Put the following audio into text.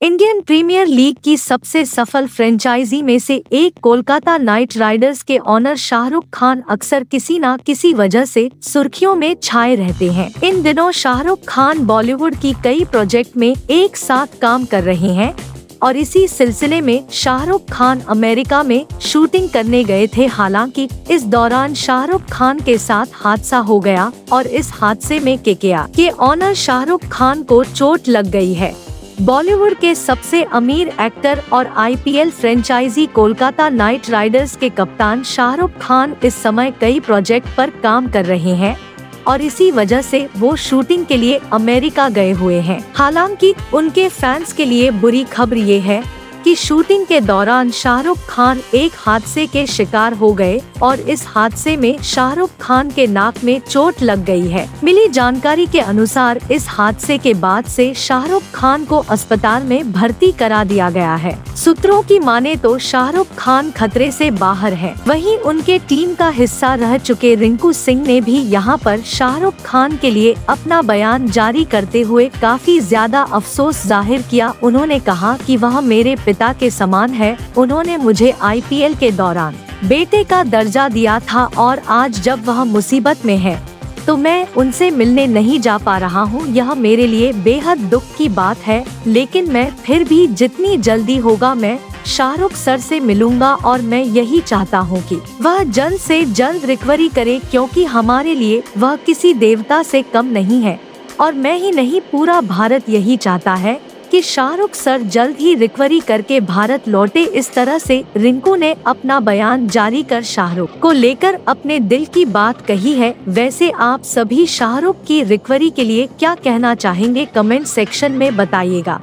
Indian premiere league की सबसे सफल फ्रेंचाइजी में से एक कोलकाता नाइट राइडर्स के ऑनर शाहरुख खान अक्सर किसी न किसी वजह से सुर्खियों में छाए रहते हैं। इन दिनों शाहरुख खान बॉलीवुड की कई प्रोजेक्ट में एक साथ काम कर रहे हैं और इसी सिलसिले में शाहरुख खान अमेरिका में शूटिंग करने गए थे। हालाँकि इस दौरान शाहरुख खान के साथ हादसा हो गया और इस हादसे में के के ऑनर शाहरुख खान को चोट लग गई है। बॉलीवुड के सबसे अमीर एक्टर और IPL franchisee Kolkata Knight Riders के कप्तान शाहरुख खान इस समय कई प्रोजेक्ट पर काम कर रहे हैं और इसी वजह से वो शूटिंग के लिए अमेरिका गए हुए हैं। हालाँकि उनके फैंस के लिए बुरी खबर ये है कि शूटिंग के दौरान शाहरुख खान एक हादसे के शिकार हो गए और इस हादसे में शाहरुख खान के नाक में चोट लग गई है। मिली जानकारी के अनुसार इस हादसे के बाद से शाहरुख खान को अस्पताल में भर्ती करा दिया गया है। सूत्रों की माने तो शाहरुख खान खतरे से बाहर है। वहीं उनके टीम का हिस्सा रह चुके रिंकू सिंह ने भी यहाँ पर शाहरुख खान के लिए अपना बयान जारी करते हुए काफ़ी ज़्यादा अफसोस ज़ाहिर किया। उन्होंने कहा कि वह मेरे पिता के समान है, उन्होंने मुझे आईपीएल के दौरान बेटे का दर्जा दिया था और आज जब वह मुसीबत में है तो मैं उनसे मिलने नहीं जा पा रहा हूँ। यह मेरे लिए बेहद दुख की बात है, लेकिन मैं फिर भी जितनी जल्दी होगा मैं शाहरुख सर से मिलूँगा और मैं यही चाहता हूँ कि वह जल्द से जल्द रिकवरी करे, क्योंकि हमारे लिए वह किसी देवता से कम नहीं है और मैं ही नहीं, पूरा भारत यही चाहता है। कि शाहरुख सर जल्द ही रिकवरी करके भारत लौटे। इस तरह से रिंकू ने अपना बयान जारी कर शाहरुख को लेकर अपने दिल की बात कही है। वैसे आप सभी शाहरुख की रिकवरी के लिए क्या कहना चाहेंगे? कमेंट सेक्शन में बताइएगा।